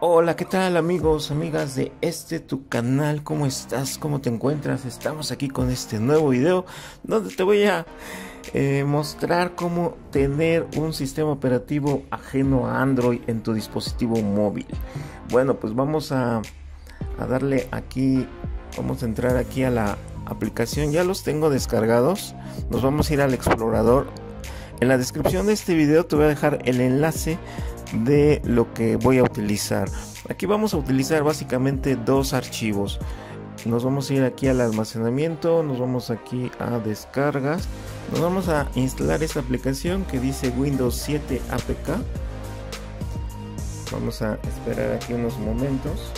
Hola, ¿qué tal amigos, amigas de este tu canal? ¿Cómo estás? ¿Cómo te encuentras? Estamos aquí con este nuevo video donde te voy a eh, mostrar cómo tener un sistema operativo ajeno a Android en tu dispositivo móvil. Bueno, pues vamos a, a darle aquí, vamos a entrar aquí a la aplicación. Ya los tengo descargados. Nos vamos a ir al explorador. En la descripción de este video te voy a dejar el enlace de lo que voy a utilizar. Aquí vamos a utilizar básicamente dos archivos. Nos vamos a ir aquí al almacenamiento, nos vamos aquí a descargas, nos vamos a instalar esta aplicación que dice Windows 7 APK. Vamos a esperar aquí unos momentos.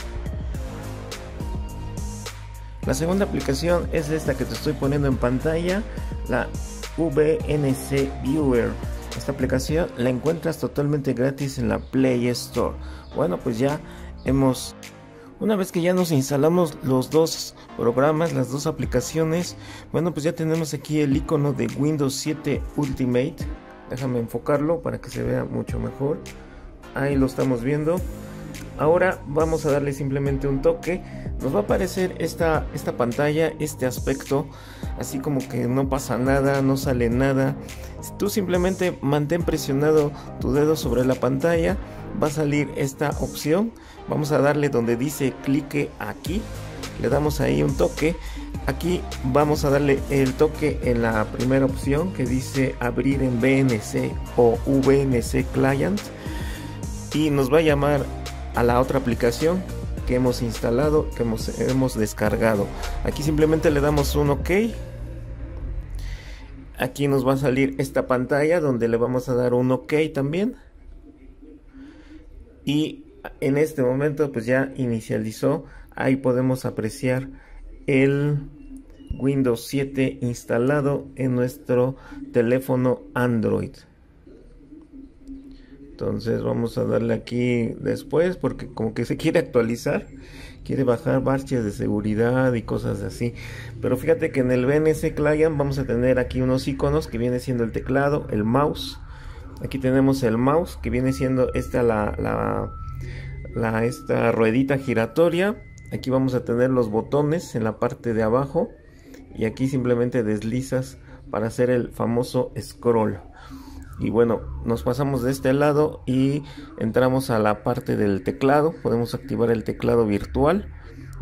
La segunda aplicación es esta que te estoy poniendo en pantalla, la VNC Viewer. Esta aplicación la encuentras totalmente gratis en la Play Store. Bueno, pues ya hemos... Una vez que ya nos instalamos los dos programas, las dos aplicaciones, bueno, pues ya tenemos aquí el icono de Windows 7 Ultimate. Déjame enfocarlo para que se vea mucho mejor. Ahí lo estamos viendo. Ahora vamos a darle simplemente un toque. Nos va a aparecer esta, esta pantalla, este aspecto, así como que no pasa nada, no sale nada. Tú simplemente mantén presionado tu dedo sobre la pantalla, va a salir esta opción. Vamos a darle donde dice clique aquí. Le damos ahí un toque. Aquí vamos a darle el toque en la primera opción que dice abrir en VNC o VNC Client. Y nos va a llamar a la otra aplicación que hemos instalado, que hemos, hemos descargado. Aquí simplemente le damos un OK. Aquí nos va a salir esta pantalla donde le vamos a dar un OK también. Y en este momento pues ya inicializó. Ahí podemos apreciar el Windows 7 instalado en nuestro teléfono Android. Entonces vamos a darle aquí después porque como que se quiere actualizar, quiere bajar parches de seguridad y cosas así. Pero fíjate que en el VNC Client vamos a tener aquí unos iconos que viene siendo el teclado, el mouse. Aquí tenemos el mouse que viene siendo esta la, la, la esta ruedita giratoria. Aquí vamos a tener los botones en la parte de abajo y aquí simplemente deslizas para hacer el famoso scroll y bueno nos pasamos de este lado y entramos a la parte del teclado. Podemos activar el teclado virtual.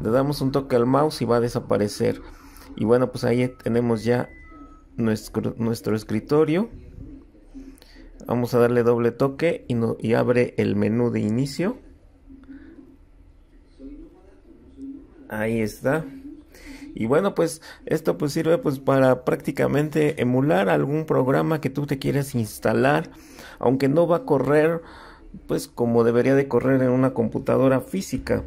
Le damos un toque al mouse y va a desaparecer. Y bueno pues ahí tenemos ya nuestro, escritorio. Vamos a darle doble toque y, no, y abre el menú de inicio. Ahí está y bueno, pues esto pues sirve pues para prácticamente emular algún programa que tú te quieras instalar, aunque no va a correr pues como debería de correr en una computadora física,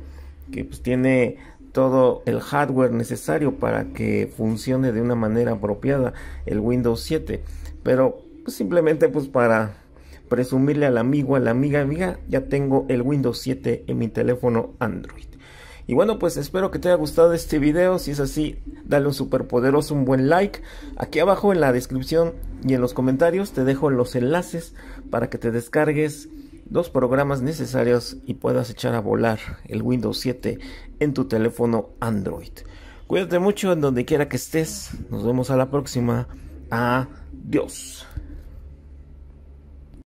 que pues tiene todo el hardware necesario para que funcione de una manera apropiada el Windows 7, pero pues simplemente pues para presumirle al amigo, a la amiga, amiga, ya tengo el Windows 7 en mi teléfono Android. Y bueno, pues espero que te haya gustado este video. Si es así, dale un super poderoso, un buen like. Aquí abajo en la descripción y en los comentarios te dejo los enlaces para que te descargues dos programas necesarios y puedas echar a volar el Windows 7 en tu teléfono Android. Cuídate mucho en donde quiera que estés. Nos vemos a la próxima. Adiós.